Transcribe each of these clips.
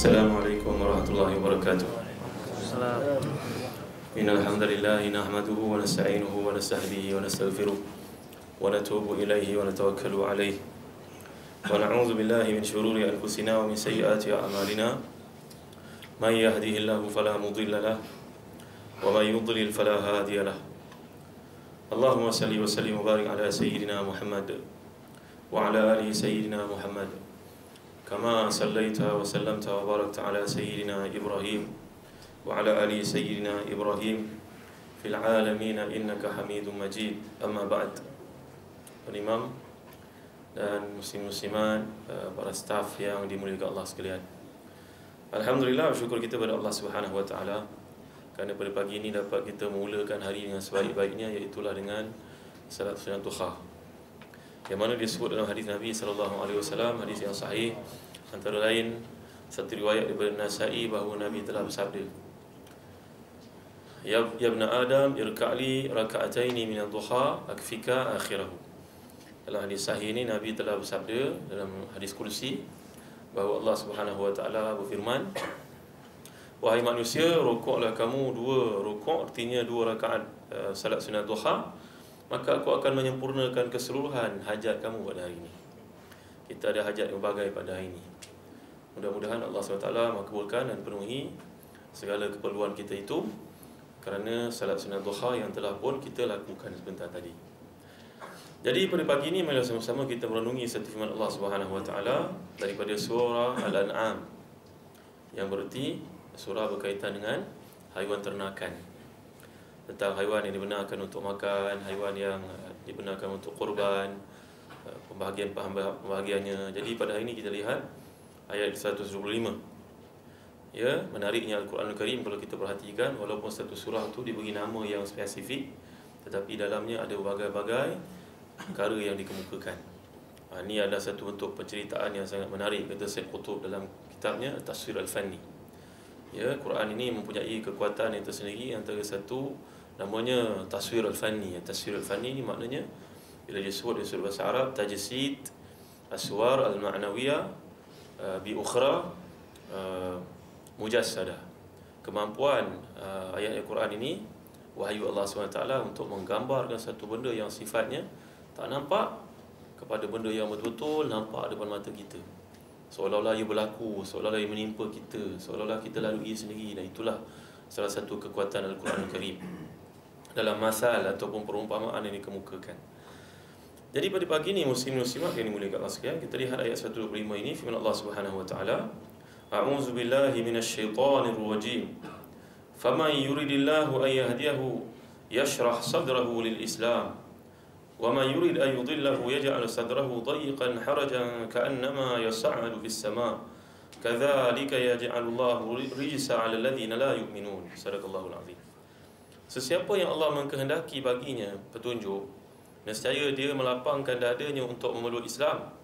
السلام عليكم ورحمة الله وبركاته. Salam. إن الحمد لله نحمده ونستعينه ونستهديه ونستغفره ونتوب إليه ونتوكل عليه. ونعوذ بالله من شرور أنفسنا ومن سيئات أعمالنا. من يهده الله فلا مضل له ومن يضلل فلا هادي له. اللهم صل وسلم وبارك على سيدنا محمد وعلى آله سيدنا محمد. كما صليت وسلمت وباركت على سيدنا إبراهيم وعلى آل سيدنا إبراهيم في العالمين إنك حميد مجيد أما بعد Imam dan muslim-muslimat uh, para staf yang dimuliakan Allah sekalian. Alhamdulillah bersyukur kita kepada Allah Subhanahu wa taala kerana pada pagi ini dapat kita memulakan hari dengan sebaik-baiknya iaitu dengan salat sunat duha. Yang mana disebut dalam hadis Nabi sallallahu alaihi wasallam hadis yang sahih antara lain satu riwayat daripada Nasa'i bahawa Nabi telah bersabda Ya ya ibn Adam irka'li raka'ataini min ad-duha akfika akhirahu. Dalam hadis sahih ini Nabi telah bersabda dalam hadis kursi bahawa Allah Subhanahu wa taala berfirman Wahai manusia, rukuklah kamu dua rukuk artinya dua rakaat uh, salat sunat duha, maka aku akan menyempurnakan keseluruhan hajat kamu pada hari ini. Kita ada hajat yang berbagai pada hari ini. Mudah-mudahan Allah SWT makbulkan dan penuhi segala keperluan kita itu kerana salat sunat duha yang telah pun kita lakukan sebentar tadi. Jadi pada pagi ini mari sama-sama kita merenungi satu firman Allah Subhanahu wa taala daripada surah Al-An'am yang bererti surah berkaitan dengan haiwan ternakan. Tentang haiwan yang dibenarkan untuk makan, haiwan yang dibenarkan untuk korban, pembahagian pembahagiannya. Jadi pada hari ini kita lihat ayat 125. Ya, menariknya Al-Quran Al-Karim kalau kita perhatikan walaupun satu surah itu diberi nama yang spesifik tetapi dalamnya ada berbagai-bagai perkara yang dikemukakan. Ha, ini ada satu bentuk penceritaan yang sangat menarik kata Syed Qutub dalam kitabnya Taswir Al-Fanni. Ya, Quran ini mempunyai kekuatan yang tersendiri antara satu namanya Taswir Al-Fanni. Taswir Al-Fanni ini maknanya bila disebut di surah bahasa Arab tajsid aswar al-ma'nawiyah uh, bi ukhra uh, mujassadah. Kemampuan uh, ayat Al-Quran ini wahyu Allah SWT untuk menggambarkan satu benda yang sifatnya tak nampak kepada benda yang betul-betul nampak depan mata kita seolah-olah ia berlaku seolah-olah ia menimpa kita seolah-olah kita lalui sendiri dan itulah salah satu kekuatan Al-Quran Al-Karim dalam masal ataupun perumpamaan yang dikemukakan jadi pada pagi ini muslim muslimat yang dimuliakan Allah sekalian kita lihat ayat 125 ini firman Allah Subhanahu wa taala a'udzu billahi minasyaitonir rajim faman yuridillahu an yahdiyahu yashrah sadrahu lil islam ومن يريد أن يضله يجعل صدره ضيقا حرجا كأنما يصعد في السماء كذلك يجعل الله رجس على الذين لا يؤمنون صدق الله العظيم Sesiapa yang Allah mengkehendaki baginya petunjuk Nescaya dia melapangkan dadanya untuk memeluk Islam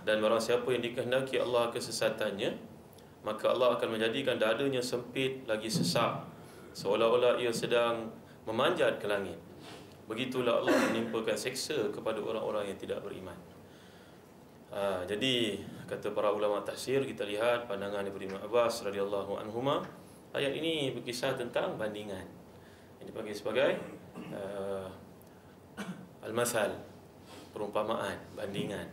Dan barang siapa yang dikehendaki Allah kesesatannya Maka Allah akan menjadikan dadanya sempit lagi sesak Seolah-olah ia sedang memanjat ke langit Begitulah Allah menimpakan seksa kepada orang-orang yang tidak beriman. Ha, jadi kata para ulama tafsir kita lihat pandangan daripada Ibn Abbas radhiyallahu anhuma ayat ini berkisah tentang bandingan. Dipanggil sebagai uh, al-masal perumpamaan bandingan.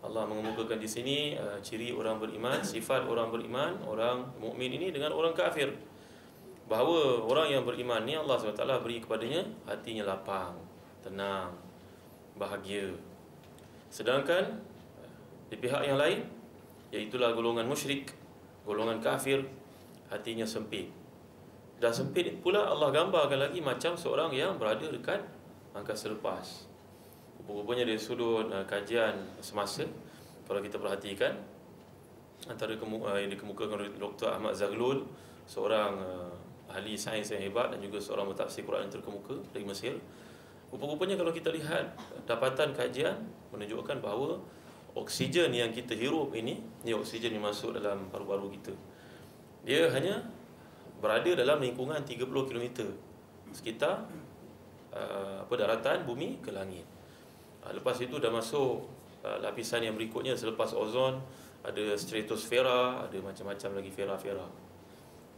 Allah mengemukakan di sini uh, ciri orang beriman, sifat orang beriman, orang mukmin ini dengan orang kafir bahawa orang yang beriman ni Allah SWT beri kepadanya hatinya lapang, tenang, bahagia. Sedangkan di pihak yang lain iaitulah golongan musyrik, golongan kafir, hatinya sempit. Dah sempit pula Allah gambarkan lagi macam seorang yang berada dekat angkasa lepas. Rupanya dari sudut uh, kajian semasa kalau kita perhatikan antara kemu, uh, yang dikemukakan oleh Dr. Ahmad Zaglul seorang uh, ahli sains yang hebat dan juga seorang mentafsir Quran yang terkemuka dari Mesir. Rupa-rupanya kalau kita lihat dapatan kajian menunjukkan bahawa oksigen yang kita hirup ini, ni oksigen yang masuk dalam paru-paru kita. Dia hanya berada dalam lingkungan 30 km sekitar uh, apa daratan bumi ke langit. Uh, lepas itu dah masuk uh, lapisan yang berikutnya selepas ozon ada stratosfera, ada macam-macam lagi fera-fera.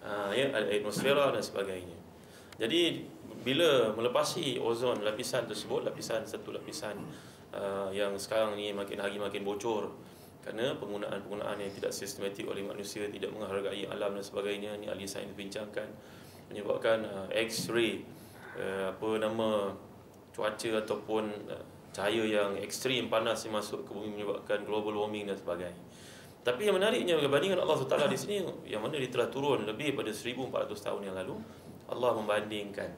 Ha, ya, ada atmosfera dan sebagainya. Jadi bila melepasi ozon lapisan tersebut, lapisan satu lapisan uh, yang sekarang ni makin hari makin bocor kerana penggunaan-penggunaan yang tidak sistematik oleh manusia, tidak menghargai alam dan sebagainya, ni ahli sains bincangkan menyebabkan uh, X-ray uh, apa nama cuaca ataupun uh, cahaya yang ekstrim panas yang masuk ke bumi menyebabkan global warming dan sebagainya. Tapi yang menariknya berbandingkan Allah SWT di sini yang mana dia telah turun lebih pada 1400 tahun yang lalu Allah membandingkan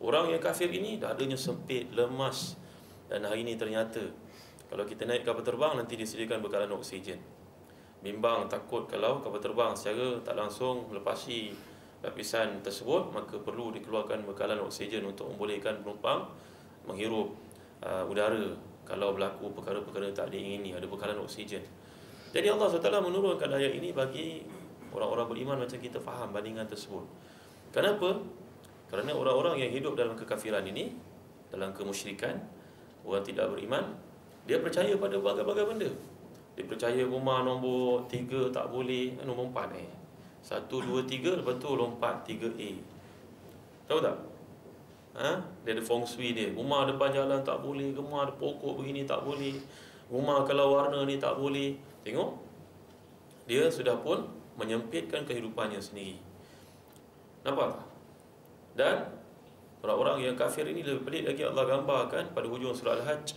orang yang kafir ini dadanya sempit, lemas dan hari ini ternyata kalau kita naik kapal terbang nanti disediakan bekalan oksigen. Bimbang takut kalau kapal terbang secara tak langsung melepasi lapisan tersebut maka perlu dikeluarkan bekalan oksigen untuk membolehkan penumpang menghirup uh, udara kalau berlaku perkara-perkara tak diingini ada bekalan oksigen. Jadi Allah SWT menurunkan ayat ini bagi orang-orang beriman macam kita faham bandingan tersebut. Kenapa? Kerana orang-orang yang hidup dalam kekafiran ini, dalam kemusyrikan, orang tidak beriman, dia percaya pada berbagai-bagai benda. Dia percaya rumah nombor 3 tak boleh, eh, nombor 4 eh. 1, 2, 3, lepas tu lompat 3A. Tahu tak? Ha? Dia ada feng shui dia. Rumah depan jalan tak boleh, rumah ada pokok begini tak boleh. Rumah kalau warna ni tak boleh. Tengok Dia sudah pun Menyempitkan kehidupannya sendiri Nampak tak? Dan Orang-orang yang kafir ini Lebih pelik lagi Allah gambarkan Pada hujung surah Al-Hajj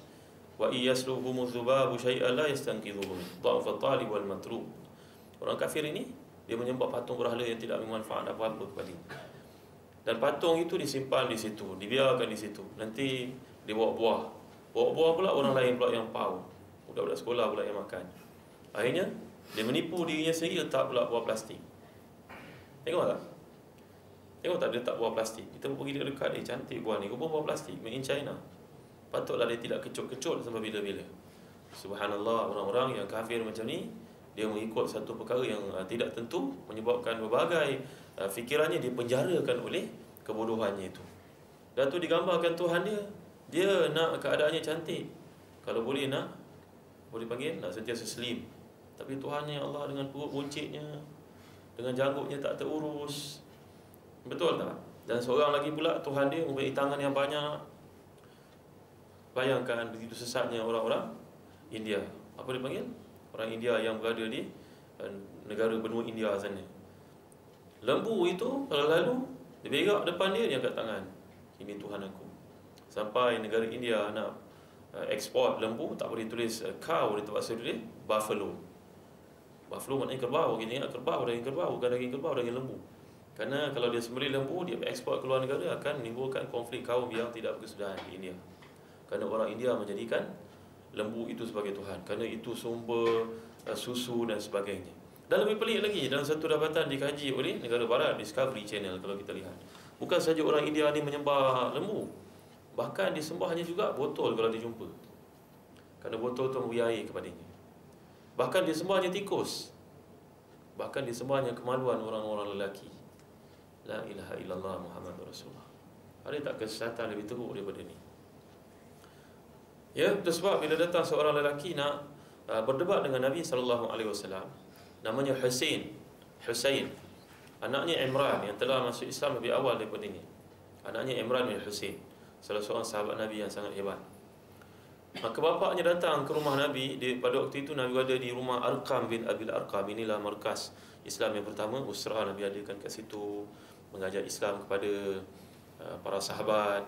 Wa iyasluhumu zubabu syai'an la yastankidhuhum Dha'fa talib wal matrub Orang kafir ini Dia menyembah patung berhala yang tidak bermanfaat apa-apa kepada Dan patung itu disimpan di situ Dibiarkan di situ Nanti dia bawa buah Bawa buah pula orang lain pula yang pau Budak-budak sekolah pula yang makan Akhirnya dia menipu dirinya sendiri letak pula buah plastik. Tengok tak? Tengok tak dia letak buah plastik. Kita pergi dekat eh cantik buah ni. Rupa buah plastik made in China. Patutlah dia tidak kecut-kecut sampai bila-bila. Subhanallah orang-orang yang kafir macam ni dia mengikut satu perkara yang uh, tidak tentu menyebabkan berbagai uh, fikirannya dipenjarakan oleh kebodohannya itu. Dan tu digambarkan Tuhan dia dia nak keadaannya cantik. Kalau boleh nak boleh panggil nak sentiasa slim tapi Tuhan yang Allah dengan perut buncitnya Dengan janggutnya tak terurus Betul tak? Dan seorang lagi pula Tuhan dia mempunyai tangan yang banyak Bayangkan begitu sesatnya orang-orang India. Apa dia panggil? Orang India yang berada di eh, Negara benua India sana. Lembu itu kalau lalu Dia berak depan dia dia angkat tangan. Ini Tuhan aku. Sampai negara India nak ekspor lembu Tak boleh tulis uh, cow Dia terpaksa tulis buffalo. Buffalo maknanya kerbau Kita ingat kerbau daging kerbau Bukan daging kerbau daging lembu. Kerana kalau dia sembelih lembu Dia ekspor ke luar negara Akan menimbulkan konflik kaum yang tidak berkesudahan di India Kerana orang India menjadikan Lembu itu sebagai Tuhan. Kerana itu sumber uh, susu dan sebagainya. Dan lebih pelik lagi Dalam satu dapatan dikaji oleh negara barat Discovery Channel kalau kita lihat. Bukan saja orang India ni menyembah lembu Bahkan disembahnya juga botol kalau dijumpa. Kerana botol itu memberi air kepadanya. Bahkan disembahnya tikus. Bahkan disembahnya kemaluan orang-orang lelaki. La ilaha illallah Muhammad Rasulullah. Ada tak kesesatan lebih teruk daripada ni Ya, itu sebab bila datang seorang lelaki nak uh, berdebat dengan Nabi sallallahu alaihi wasallam, namanya Husain. Husain. Anaknya Imran yang telah masuk Islam lebih awal daripada ini. Anaknya Imran bin Husain, salah seorang sahabat Nabi yang sangat hebat. Maka bapaknya datang ke rumah Nabi di, Pada waktu itu Nabi ada di rumah Arqam bin Abil Arqam Inilah markas Islam yang pertama Usrah Nabi adakan kat situ Mengajar Islam kepada uh, para sahabat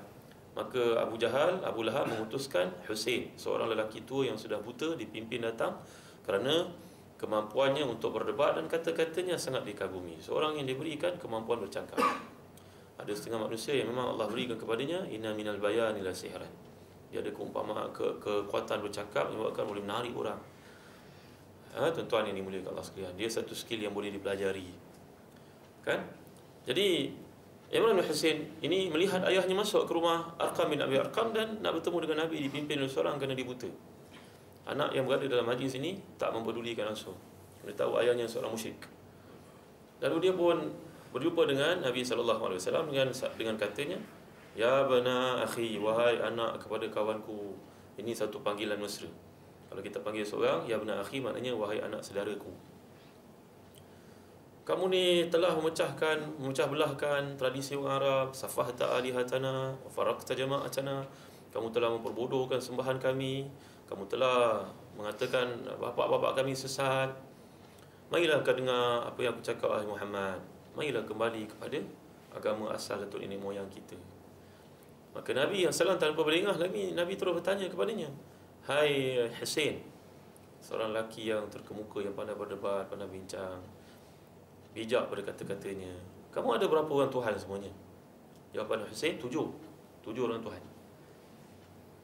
Maka Abu Jahal, Abu Lahab memutuskan Hussein Seorang lelaki tua yang sudah buta Dipimpin datang Kerana kemampuannya untuk berdebat Dan kata-katanya sangat dikagumi. Seorang yang diberikan kemampuan bercakap. Ada setengah manusia yang memang Allah berikan kepadanya Inna minal bayan ila sihran. Dia ada keumpamaan ke, kekuatan bercakap menyebabkan boleh menarik orang. Ha, tuan-tuan yang dimuliakan Allah sekalian dia satu skill yang boleh dipelajari. Kan? Jadi Imran bin Hussein ini melihat ayahnya masuk ke rumah Arqam bin Abi Arqam dan nak bertemu dengan Nabi dipimpin oleh seorang kerana dibuta. Anak yang berada dalam majlis ini tak mempedulikan langsung. Dia tahu ayahnya seorang musyrik. Lalu dia pun berjumpa dengan Nabi SAW dengan dengan katanya Ya bana akhi wahai anak kepada kawanku Ini satu panggilan mesra. Kalau kita panggil seorang ya benar akhi maknanya wahai anak saudaraku. Kamu ni telah memecahkan, memecah belahkan tradisi orang Arab, safahta alihatana, wa faraqta jama'atana. Kamu telah memperbodohkan sembahan kami. Kamu telah mengatakan bapak-bapak kami sesat. Marilah kau dengar apa yang aku cakap wahai Muhammad. Marilah kembali kepada agama asal datuk nenek moyang kita. Maka Nabi yang salam tanpa berengah lagi Nabi terus bertanya kepadanya, "Hai Hussein, seorang lelaki yang terkemuka yang pandai berdebat, pandai bincang, bijak pada kata-katanya. Kamu ada berapa orang Tuhan semuanya? Jawapan Hussein, tujuh. Tujuh orang Tuhan.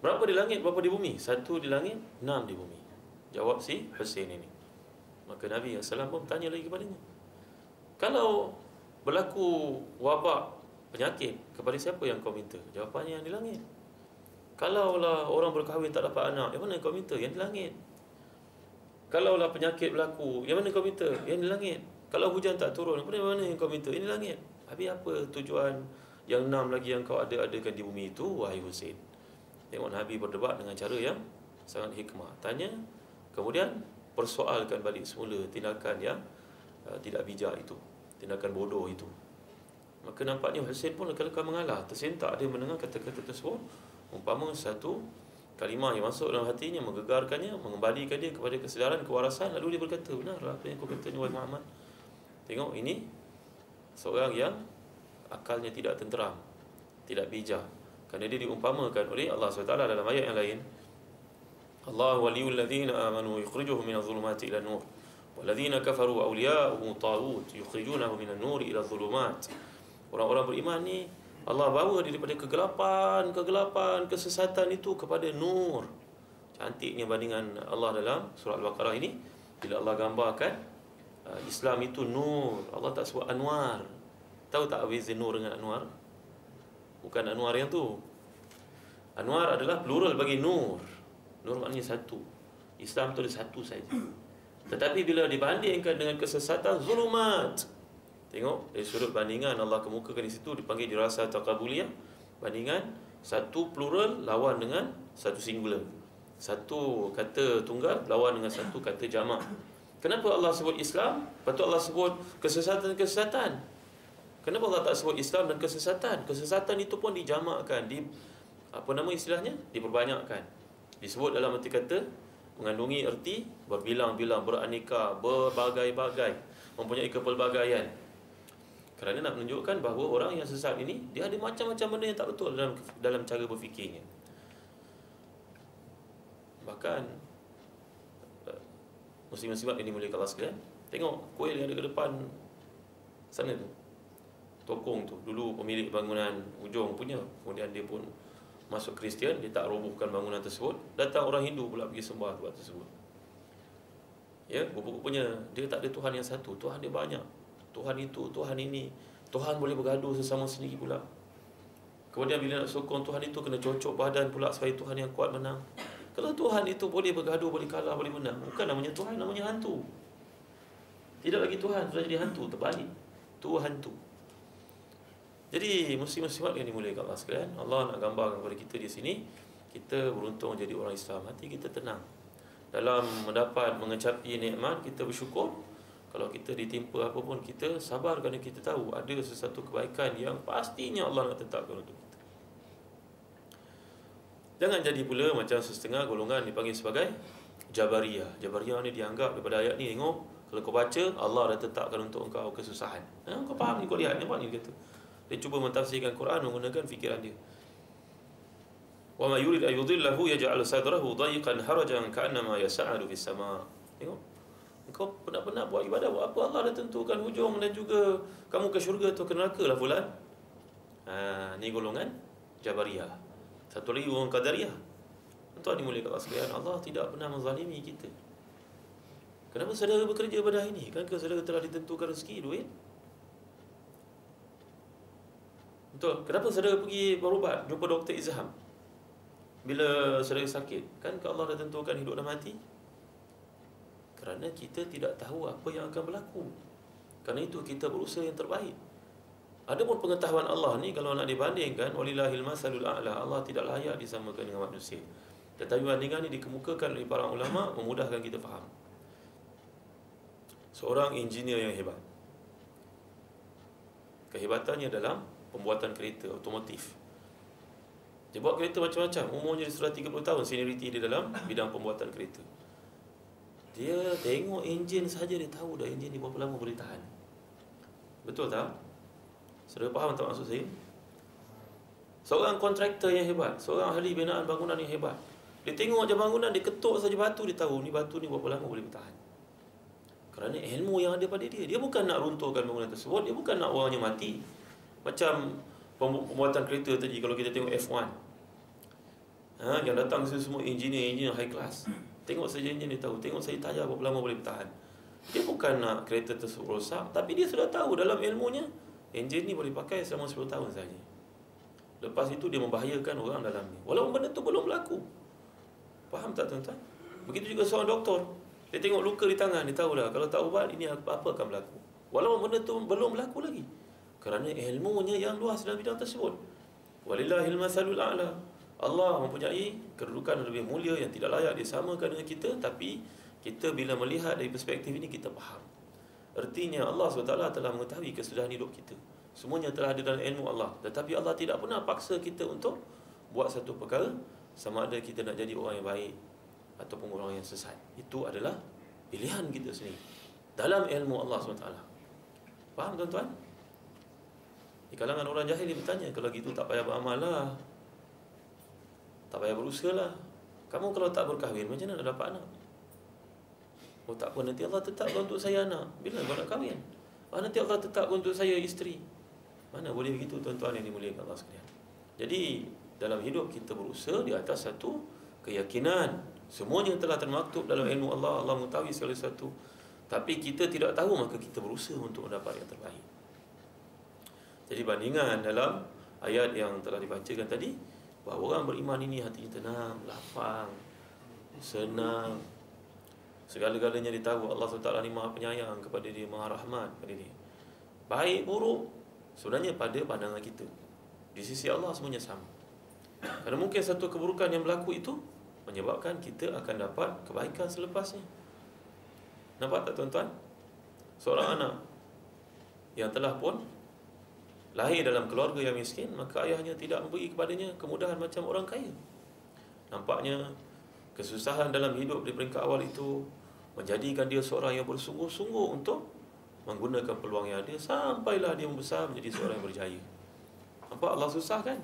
Berapa di langit, berapa di bumi? Satu di langit, enam di bumi. Jawab si Hussein ini. Maka Nabi SAW pun bertanya lagi kepadanya. Kalau berlaku wabak penyakit, kepada siapa yang kau minta? Jawapannya yang di langit. Kalaulah orang berkahwin tak dapat anak, yang mana kau minta? Yang di langit. Kalaulah penyakit berlaku, yang mana kau minta? Yang di langit. Kalau hujan tak turun, apa mana yang kau minta? Ini langit. Habis apa tujuan yang enam lagi yang kau ada-adakan di bumi itu, wahai Hussein? Tengok Nabi berdebat dengan cara yang sangat hikmah. Tanya, kemudian persoalkan balik semula tindakan yang uh, tidak bijak itu. Tindakan bodoh itu. Maka nampaknya Hussein pun lekal-lekal mengalah. Tersentak dia mendengar kata-kata tersebut. Umpama satu kalimah yang masuk dalam hatinya, menggegarkannya, mengembalikan dia kepada kesedaran, kewarasan. Lalu dia berkata, benarlah apa yang kau kata ni, wahai Muhammad. Tengok ini seorang yang akalnya tidak tenteram, tidak bijak. Kerana dia diumpamakan oleh Allah SWT dalam ayat yang lain. Allah waliyul ladzina amanu yukhrijuhum minadh dhulumati ila nur. Walladzina kafaru awliya'uhum taghut yukhrijunahum minadh nur ila dhulumat. Orang-orang beriman ni Allah bawa daripada kegelapan, kegelapan, kesesatan itu kepada nur. Cantiknya bandingan Allah dalam surah Al-Baqarah ini bila Allah gambarkan Islam itu nur. Allah tak sebut anwar. Tahu tak beza nur dengan anwar? Bukan anwar yang tu. Anwar adalah plural bagi nur. Nur maknanya satu. Islam tu ada satu saja. Tetapi bila dibandingkan dengan kesesatan zulumat tengok dari sudut bandingan Allah kemukakan di situ dipanggil dirasa taqabuliyah. Bandingan satu plural lawan dengan satu singular. Satu kata tunggal lawan dengan satu kata jamak Kenapa Allah sebut Islam? Patut Allah sebut kesesatan-kesesatan. Kenapa Allah tak sebut Islam dan kesesatan? Kesesatan itu pun dijamakkan, di apa nama istilahnya? Diperbanyakkan. Disebut dalam arti kata mengandungi erti berbilang-bilang, beraneka, berbagai-bagai, mempunyai kepelbagaian. Kerana nak menunjukkan bahawa orang yang sesat ini dia ada macam-macam benda yang tak betul dalam dalam cara berfikirnya. Bahkan muslim-muslimat ini mulia Allah sekalian tengok kuil yang ada ke depan sana tu. Tokong tu dulu pemilik bangunan ujung punya. Kemudian dia pun masuk Kristian dia tak robohkan bangunan tersebut. Datang orang Hindu pula pergi sembah tempat tersebut. Ya rupa-rupanya dia tak ada Tuhan yang satu. Tuhan dia banyak. Tuhan itu Tuhan ini. Tuhan boleh bergaduh sesama sendiri pula. Kemudian bila nak sokong Tuhan itu kena cocok badan pula supaya Tuhan yang kuat menang kalau Tuhan itu boleh bergaduh, boleh kalah, boleh menang Bukan namanya Tuhan, namanya hantu. Tidak lagi Tuhan, sudah jadi hantu, terbalik. Tuhan hantu. Jadi muslim-muslimat yang dimuliakan Allah sekalian Allah nak gambarkan kepada kita di sini Kita beruntung jadi orang Islam. Hati kita tenang. Dalam mendapat, mengecapi nikmat Kita bersyukur. Kalau kita ditimpa apa pun Kita sabar kerana kita tahu Ada sesuatu kebaikan yang pastinya Allah nak tetapkan untuk kita Jangan jadi pula macam setengah golongan dipanggil sebagai Jabariyah. Jabariyah ni dianggap daripada ayat ni tengok kalau kau baca Allah dah tetapkan untuk engkau kesusahan. Ha, kau faham ni kau lihat ni apa ni kata. Dia cuba mentafsirkan Quran menggunakan fikiran dia. Wa ma yurid an yudhillahu yaj'al sadrahu dayiqan harajan ka'annama yas'adu fis sama. Tengok. Engkau pernah-pernah buat ibadah buat apa Allah dah tentukan hujung dan juga kamu ke syurga atau ke neraka lah fulan. Ha, ni golongan Jabariyah. Satu lagi orang Qadariyah. Tuan dimuliakan Allah sekalian Allah tidak pernah menzalimi kita. Kenapa saudara bekerja pada hari ini? Kan saudara telah ditentukan rezeki, duit? Betul. Kenapa saudara pergi berubat Jumpa doktor Izham? Bila saudara sakit Kan Allah dah tentukan hidup dan mati? Kerana kita tidak tahu apa yang akan berlaku. Kerana itu kita berusaha yang terbaik Adapun pengetahuan Allah ni kalau nak dibandingkan walillahil masalul a'la Allah tidak layak disamakan dengan manusia. Tetapi bandingan ini dikemukakan oleh para ulama memudahkan kita faham. Seorang engineer yang hebat. Kehebatannya dalam pembuatan kereta otomotif. Dia buat kereta macam-macam. Umurnya sudah 30 tahun seniority dia dalam bidang pembuatan kereta. Dia tengok enjin saja dia tahu dah enjin ni berapa lama boleh tahan. Betul tak? Saudara faham tak maksud saya? Seorang kontraktor yang hebat, seorang ahli binaan bangunan yang hebat. Dia tengok je bangunan, dia ketuk saja batu, dia tahu ni batu ni berapa lama boleh bertahan. Kerana ilmu yang ada pada dia. Dia bukan nak runtuhkan bangunan tersebut, dia bukan nak orangnya mati. Macam pembuatan kereta tadi kalau kita tengok F1. Ha, yang datang semua engineer-engineer high class. Tengok saja enjin dia tahu, tengok saja tayar berapa lama boleh bertahan. Dia bukan nak kereta tersebut rosak, tapi dia sudah tahu dalam ilmunya enjin ni boleh pakai selama 10 tahun saja. Lepas itu dia membahayakan orang dalam ni. Walaupun benda tu belum berlaku. Faham tak tuan-tuan? Begitu juga seorang doktor. Dia tengok luka di tangan, dia tahu dah kalau tak ubat ini apa, akan berlaku. Walaupun benda tu belum berlaku lagi. Kerana ilmunya yang luas dalam bidang tersebut. Walillahil masalul a'la. Allah mempunyai kedudukan lebih mulia yang tidak layak disamakan dengan kita tapi kita bila melihat dari perspektif ini kita faham. Artinya Allah SWT telah mengetahui kesudahan hidup kita. Semuanya telah ada dalam ilmu Allah. Tetapi Allah tidak pernah paksa kita untuk buat satu perkara sama ada kita nak jadi orang yang baik ataupun orang yang sesat. Itu adalah pilihan kita sendiri. Dalam ilmu Allah SWT. Faham tuan-tuan? Di kalangan orang jahil dia bertanya, kalau gitu tak payah beramal lah. Tak payah berusaha lah. Kamu kalau tak berkahwin, macam mana nak dapat anak? Oh tak apa, nanti Allah tetap untuk saya anak. Bila kau nak kahwin? Ah, nanti Allah tetap untuk saya isteri. Mana boleh begitu tuan-tuan yang dimuliakan Allah sekalian. Jadi dalam hidup kita berusaha di atas satu keyakinan. Semuanya telah termaktub dalam ilmu Allah. Allah mengetahui segala sesuatu. Tapi kita tidak tahu maka kita berusaha untuk mendapat yang terbaik. Jadi bandingan dalam ayat yang telah dibacakan tadi bahawa orang beriman ini hatinya tenang, lapang, senang. Segala-galanya ditahu Allah SWT ni maha penyayang kepada dia, maha rahmat kepada dia. Baik buruk Sebenarnya pada pandangan kita Di sisi Allah semuanya sama Kerana mungkin satu keburukan yang berlaku itu Menyebabkan kita akan dapat kebaikan selepasnya Nampak tak tuan-tuan? Seorang anak Yang telah pun Lahir dalam keluarga yang miskin Maka ayahnya tidak memberi kepadanya kemudahan macam orang kaya Nampaknya Kesusahan dalam hidup di peringkat awal itu Menjadikan dia seorang yang bersungguh-sungguh untuk menggunakan peluang yang ada sampailah dia membesar menjadi seorang yang berjaya. Nampak Allah susah kan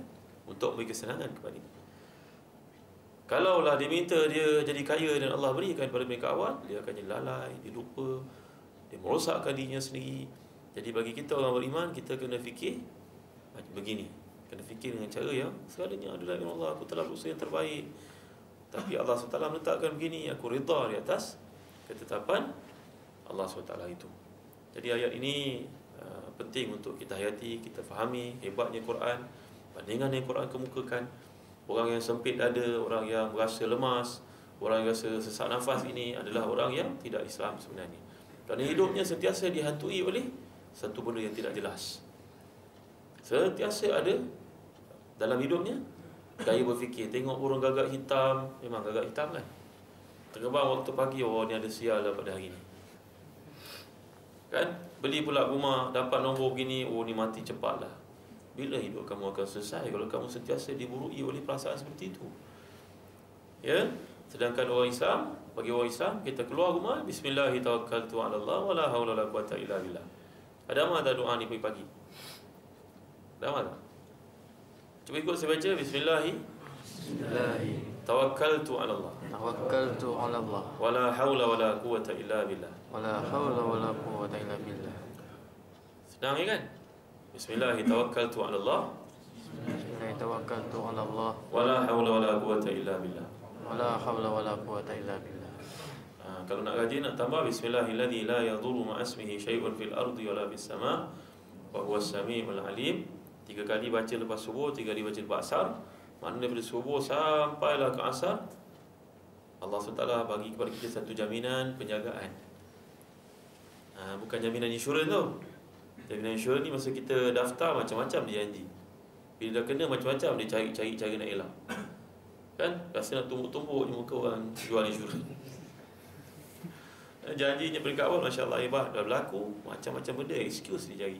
untuk beri kesenangan kepada dia. Kalaulah dia minta dia jadi kaya dan Allah berikan pada mereka awal, dia akan jadi lalai, dia lupa, dia merosakkan dirinya sendiri. Jadi bagi kita orang beriman, kita kena fikir begini. Kena fikir dengan cara yang segalanya adalah yang Allah, aku telah berusaha yang terbaik. Tapi Allah SWT meletakkan begini, aku rida di atas ketetapan Allah SWT itu. Jadi ayat ini uh, penting untuk kita hayati, kita fahami hebatnya Quran, bandingan yang Quran kemukakan. Orang yang sempit dada, orang yang merasa lemas, orang yang rasa sesak nafas ini adalah orang yang tidak Islam sebenarnya. Kerana hidupnya sentiasa dihantui oleh satu benda yang tidak jelas. Sentiasa ada dalam hidupnya gaya berfikir. Tengok burung gagak hitam, memang gagak hitam kan? Terbang waktu pagi, oh ni ada sial lah pada hari ni. Kan? Beli pula rumah dapat nombor begini oh ni mati cepatlah bila hidup kamu akan selesai kalau kamu sentiasa diburui oleh perasaan seperti itu? Ya? Sedangkan orang Islam bagi orang Islam kita keluar rumah bismillahirrahmanirrahim wala haula wala quwata illa billah. Ada ada doa ni pagi-pagi? Ada apa cuba ikut saya baca bismillahirrahmanirrahim Tawakkaltu ala Allah. Tawakkaltu ala Allah. Wala haula wala quwata illa billah. Wala haula wala quwata illa billah. Senang ya kan? Bismillah, tawakkaltu ala Allah. Bismillah, tawakkaltu ala Allah. Wala haula wala quwata illa billah. Wala haula wala quwata illa billah. Ha, kalau nak rajin nak tambah Bismillahilladzi la yadhurru ma'asmihi syai'un fil ardi wala fis sama' wa huwas samiul alim. Tiga kali baca lepas subuh, tiga kali baca lepas asar. Mana daripada subuh sampailah ke asar Allah SWT bagi kepada kita satu jaminan penjagaan ha, Bukan jaminan insurans tu Jaminan insurans ni masa kita daftar macam-macam dia janji Bila dah kena macam-macam dia cari-cari cara nak elak Kan? Rasa nak tumbuk-tumbuk je muka orang jual insurans. Janjinya peringkat awal Masya Allah hebat Dah berlaku Macam-macam benda Excuse dia cari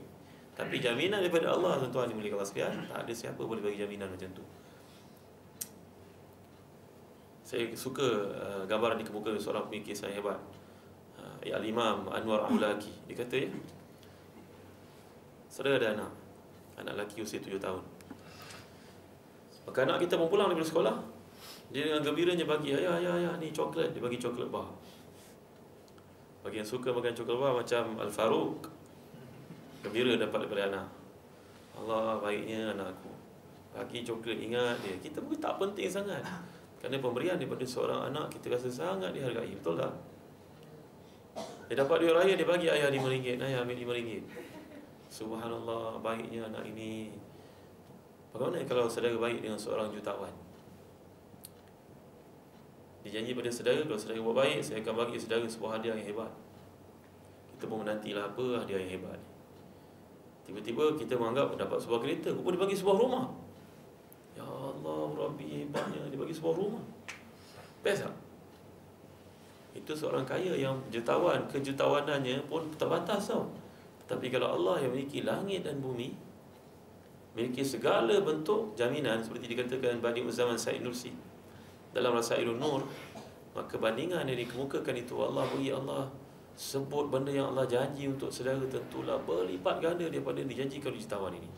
Tapi jaminan daripada Allah Tuan-tuan kalau sekalian Tak ada siapa boleh bagi jaminan macam tu. Saya suka uh, gambaran di kemuka Seorang pemikir saya hebat. Uh, Al-Imam Anwar Aulaki. Dia kata ya Saudara ada anak Anak lelaki usia 7 tahun. Maka anak kita pun pulang daripada sekolah Dia dengan gembiranya bagi Ayah, ayah, ayah ni coklat. Dia bagi coklat bar. Bagi yang suka makan coklat bar macam Al-Faruq Gembira dapat daripada anak Allah baiknya anak aku. Bagi coklat ingat dia. Kita pun tak penting sangat. Kerana pemberian daripada seorang anak Kita rasa sangat dihargai. Betul tak? Dia dapat duit raya Dia bagi ayah RM5 Ayah ambil RM5 Subhanallah Baiknya anak ini. Bagaimana kalau saudara baik dengan seorang jutawan? Dia janji pada saudara Kalau saudara buat baik Saya akan bagi saudara sebuah hadiah yang hebat. Kita pun menantilah apa hadiah yang hebat Tiba-tiba kita menganggap dapat sebuah kereta Rupa dia bagi sebuah rumah. Ya Allah Rabbi hebatnya Dia bagi sebuah rumah. Best tak? Itu seorang kaya yang jutawan Kejutawanannya pun terbatas tau. Tapi kalau Allah yang memiliki langit dan bumi Memiliki segala bentuk jaminan Seperti dikatakan Bani Uzaman Said Nursi dalam Rasailun Nur maka bandingan yang dikemukakan itu Allah beri Allah sebut benda yang Allah janji untuk saudara tentulah berlipat ganda daripada yang dijanjikan di jutawan ini.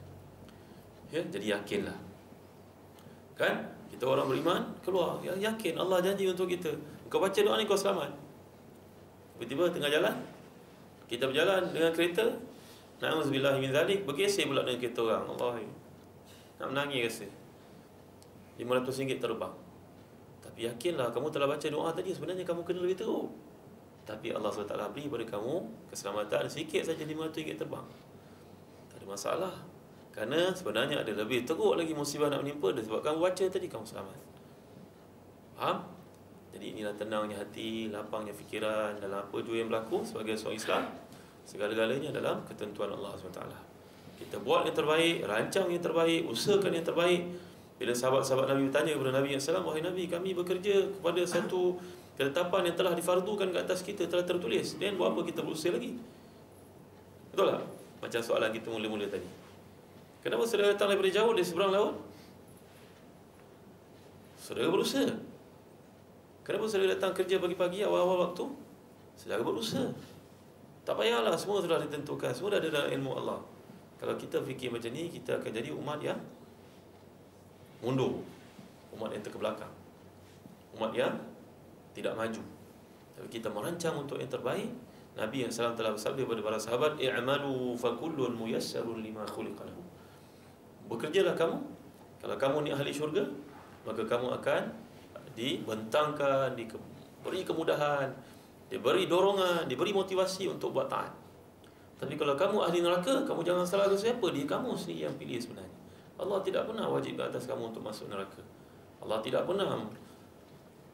Ya jadi yakinlah. Kan? Kita orang beriman keluar. Yang yakin Allah janji untuk kita. Kau baca doa ni kau selamat. Tiba-tiba tengah jalan kita berjalan dengan kereta. Na'udzubillah min zalik bergeser pula dengan kereta orang. Allah nak menangis rasa. RM500 terbang tapi yakinlah kamu telah baca doa tadi sebenarnya kamu kena lebih teruk. Tapi Allah SWT beri kepada kamu keselamatan sikit saja lima ringgit terbang. Tak ada masalah. Kerana sebenarnya ada lebih teruk lagi musibah nak menimpa dan sebab kamu baca tadi kamu selamat. Faham? Jadi inilah tenangnya hati, lapangnya fikiran dalam apa jua yang berlaku sebagai seorang Islam. Segala-galanya dalam ketentuan Allah SWT. Kita buat yang terbaik, rancang yang terbaik, usahakan yang terbaik bila sahabat-sahabat Nabi bertanya kepada Nabi SAW Wahai Nabi kami bekerja kepada satu ketetapan yang telah difardukan ke atas kita Telah tertulis Dan buat apa kita berusaha lagi Betul tak? Macam soalan kita mula-mula tadi Kenapa saudara datang daripada jauh dari seberang laut? Saudara berusaha Kenapa saudara datang kerja pagi-pagi awal-awal waktu? Saudara berusaha Tak payahlah semua sudah ditentukan Semua dah ada dalam ilmu Allah Kalau kita fikir macam ni Kita akan jadi umat yang mundur. Umat yang terkebelakang. Umat yang tidak maju. Tapi kita merancang untuk yang terbaik. Nabi yang salam telah bersabda kepada para sahabat i'malu fa kullun muyassarun lima khuliqa lahu. Bekerjalah kamu. Kalau kamu ni ahli syurga maka kamu akan dibentangkan diberi kemudahan diberi dorongan diberi motivasi untuk buat taat. Tapi kalau kamu ahli neraka kamu jangan salah siapa. Dia kamu sendiri yang pilih sebenarnya Allah tidak pernah wajib ke atas kamu untuk masuk neraka. Allah tidak pernah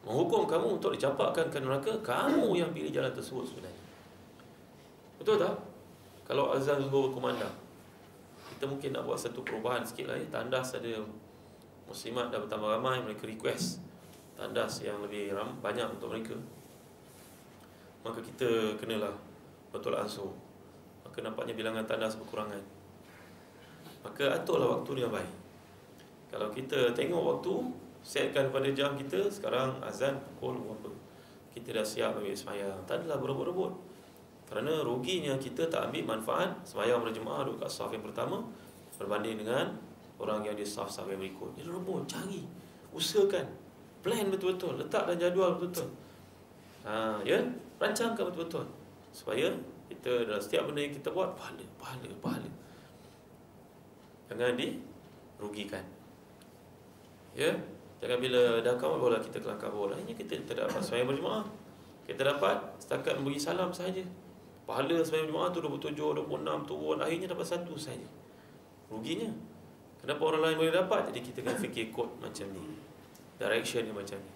menghukum kamu untuk dicampakkan ke neraka. Kamu yang pilih jalan tersebut sebenarnya. Betul tak? Kalau azan zuhur berkumandang, kita mungkin nak buat satu perubahan sikit lah ya. Tandas ada muslimat dah bertambah ramai, mereka request tandas yang lebih ram, banyak untuk mereka. Maka kita kenalah betul ansur. Maka nampaknya bilangan tandas berkurangan. Maka aturlah waktu yang baik. Kalau kita tengok waktu Setkan pada jam kita Sekarang azan pukul berapa? Kita dah siap ambil semayang Tak adalah berebut-rebut. Kerana ruginya kita tak ambil manfaat Semayang berjemaah duduk kat saf yang pertama Berbanding dengan Orang yang di saf-saf yang berikut. Jadi rebut, cari Usahakan. Plan betul-betul Letak dan jadual betul-betul. Ha, Ya, rancangkan betul-betul. Supaya kita dalam setiap benda yang kita buat Pahala, pahala, pahala Jangan dirugikan. Ya? Jangan bila dah kawal bola kita kelangkah bola Ini kita tidak dapat semayang berjemaah. Kita dapat setakat memberi salam saja Pahala semayang berjemaah tu 27, 26 turun Akhirnya dapat satu saja Ruginya. Kenapa orang lain boleh dapat? Jadi kita kena fikir kod macam ni. Direction yang macam ni.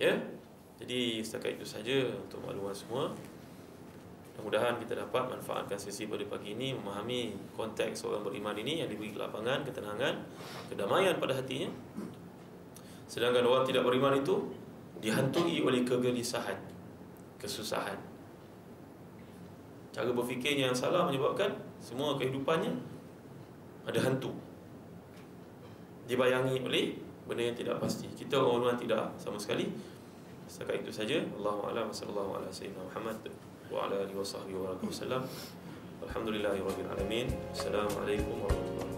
Ya? Jadi setakat itu saja Untuk maklumat semua Mudah-mudahan kita dapat manfaatkan sesi pada pagi ini Memahami konteks orang beriman ini Yang diberi kelapangan, ketenangan Kedamaian pada hatinya Sedangkan orang tidak beriman itu dihantui oleh kegelisahan, kesusahan. Cara berfikirnya yang salah menyebabkan semua kehidupannya ada hantu. Dibayangi oleh benda yang tidak pasti. Kita orang-orang tidak sama sekali. Setakat itu saja. Allahu a'lam sallallahu ala sayyidina Muhammad وعلى آله وصحبه وسلم الحمد لله رب العالمين. السلام عليكم ورحمة الله.